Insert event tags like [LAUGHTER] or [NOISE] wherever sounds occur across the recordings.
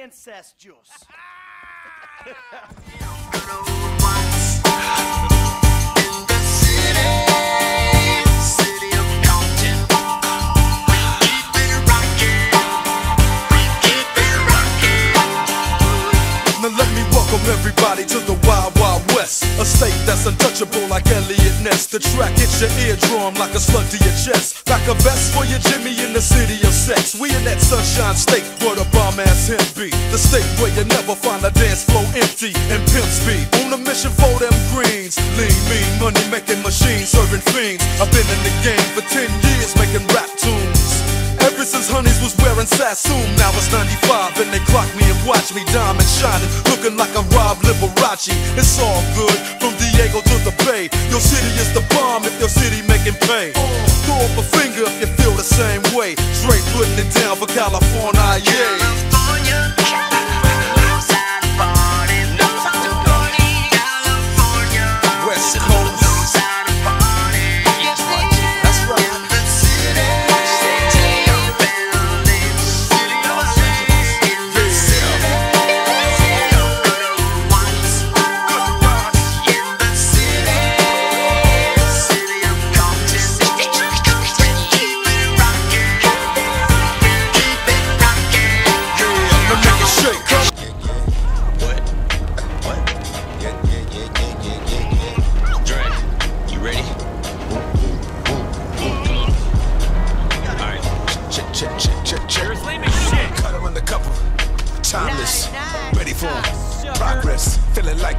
ancestors. [LAUGHS] Now let me welcome everybody to the Wild Wild West. A state that's untouchable like Eliot Ness. The track hits your eardrum like a slug to your chest. Back a vest for your Jimmy in the city of sex. We in that sunshine state where the bomb ass him be. The state where you never find a dance floor empty and pimp speed. On a mission for them greens. Lean, mean, money making machines, serving fiends. I've been in the game for 10 years making rap tunes. Since Honeys was wearing Sassoon, now it's 95 and they clock me and watch me diamond shining, looking like I'm Rob Liberace. It's all good from Diego to the Bay. Your city is the bomb if your city making pay. Throw up a finger if you feel the same way. Straight putting it down for California, yeah.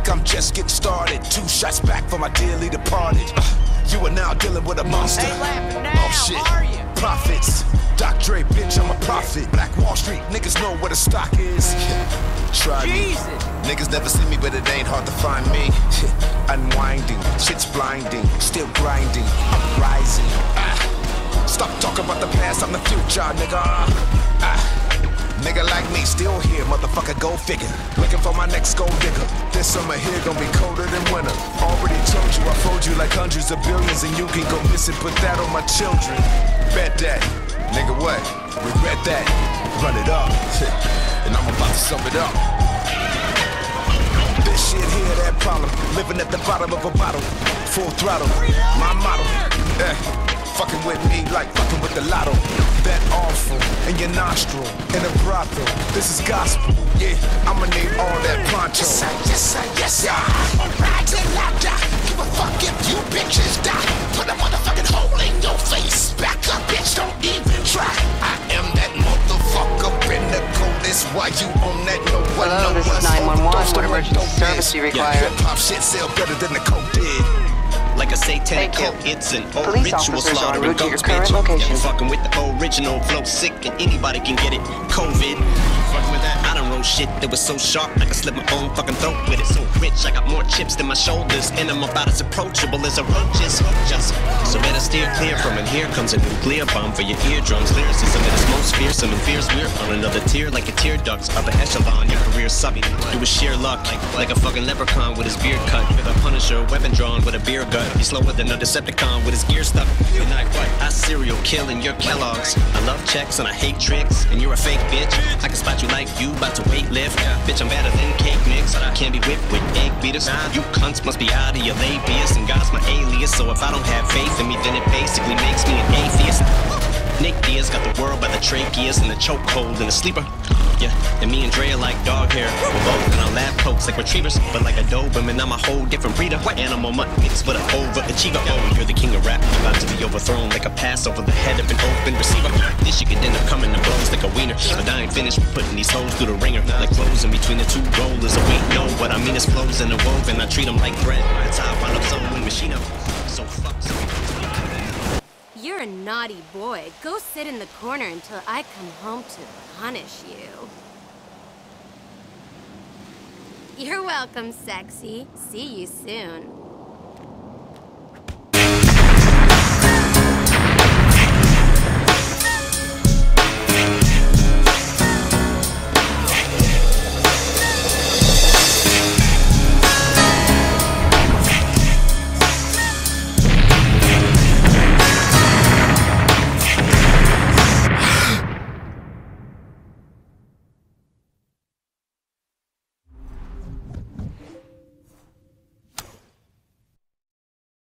I'm just getting started. Two shots back from my dearly departed. You are now dealing with a monster. Oh shit. Profits. Doc Dre, bitch, I'm a prophet. Black Wall Street, niggas know where the stock is. [LAUGHS] Try me. Niggas never see me, but it ain't hard to find me. [LAUGHS] Unwinding, shit's blinding, still grinding. I'm rising. Ah. Stop talking about the past, I'm the future, nigga. Ah. Nigga like me, still here, motherfucker, go figure. Looking for my next gold digger. This summer here gonna be colder than winter. Already told you, I fold you like hundreds of billions, and you can go miss it, put that on my children. Bet that. Nigga, what? Regret that. Run it up. [LAUGHS] and I'm about to sum it up. This shit here, that problem. Living at the bottom of a bottle. Full throttle. My motto. Eh. Fucking with me like fucking with the lotto. That awful in your nostril. In a brothel. This is gospel. Yeah, I'ma need all that pronto. Yes, sir, yes, sir, yes, sir. Alright, till I die. Give a fuck if you bitches die. Put a motherfucking hole in your face. Back up, bitch, don't even try. I am that motherfucker in the coldest. Why you on that no one, Hello, no this is one, 911. don't What start emergency no service do you require? Yeah, hip-hop shit sell better than the coke did. Like a satanic cult, it's an old Police ritual officers are en slaughtering route to your goats, bitch. Yeah, fucking with the original flow, sick, and anybody can get it. COVID. Fucking with that, I done roll shit that was so sharp I could slit my own fucking throat with it. So rich, I got more chips than my shoulders, and I'm about as approachable as a roach is. Steer clear from it. Here comes a nuclear bomb for your eardrums. Lyricism at its most fearsome and fears we're on another tier like a tear ducts. Upper echelon, your career subbing. It was sheer luck, like a fucking leprechaun with his beard cut. With a punisher, weapon drawn with a beer gut. He's slower than a Decepticon with his gear stuck. And I cereal killing your Kellogg's. I love checks and I hate tricks. And you're a fake bitch. I can spot you like you about to weight lift. Bitch, I'm better than. I can't be whipped with egg beaters. You cunts must be out of your labius. And God's my alias. So if I don't have faith in me, then it basically makes me an atheist. Nick Diaz got the world by the tracheas and the chokehold and the sleeper. And me and Dre are like dog hair. We're both in our lab coats like retrievers, but like a Doberman, I'm a whole different breeder. What animal mutt mixed with an overachiever? Oh, you're the king of rap, about to be overthrown like a pass over the head of an open receiver. This shit could end up coming to blows like a wiener. But I ain't finished putting these hoes through the wringer. Like clothes in between the two rollers. A wait, no, what I mean is flows in the woven. I treat them like bread. That's how I wind up sewing machine up. You're a naughty boy. Go sit in the corner until I come home to punish you. You're welcome, sexy. See you soon.